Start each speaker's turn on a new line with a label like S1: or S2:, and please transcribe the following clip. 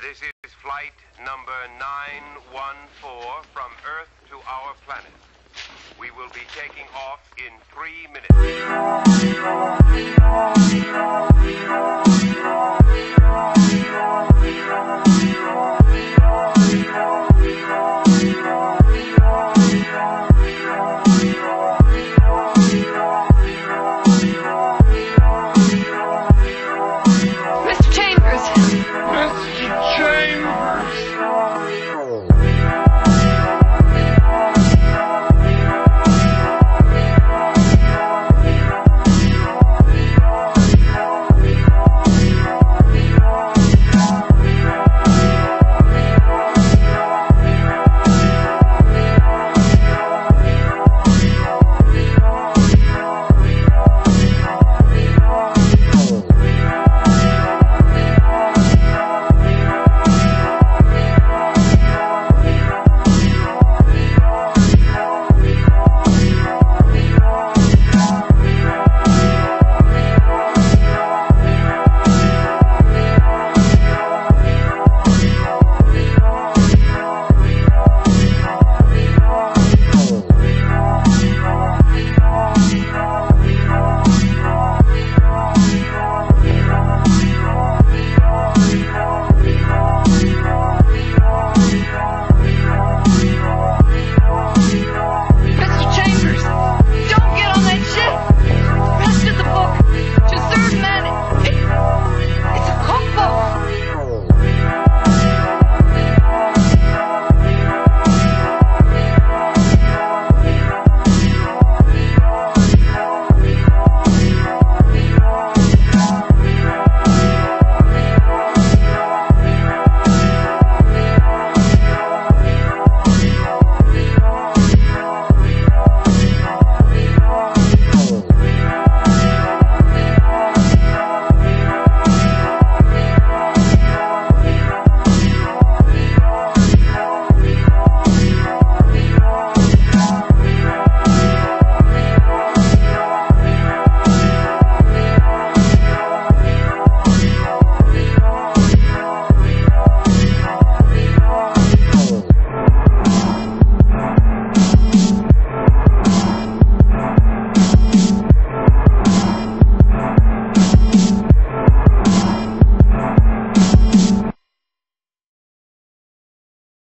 S1: This is flight number 914 from Earth to our planet. We will be taking off in three minutes.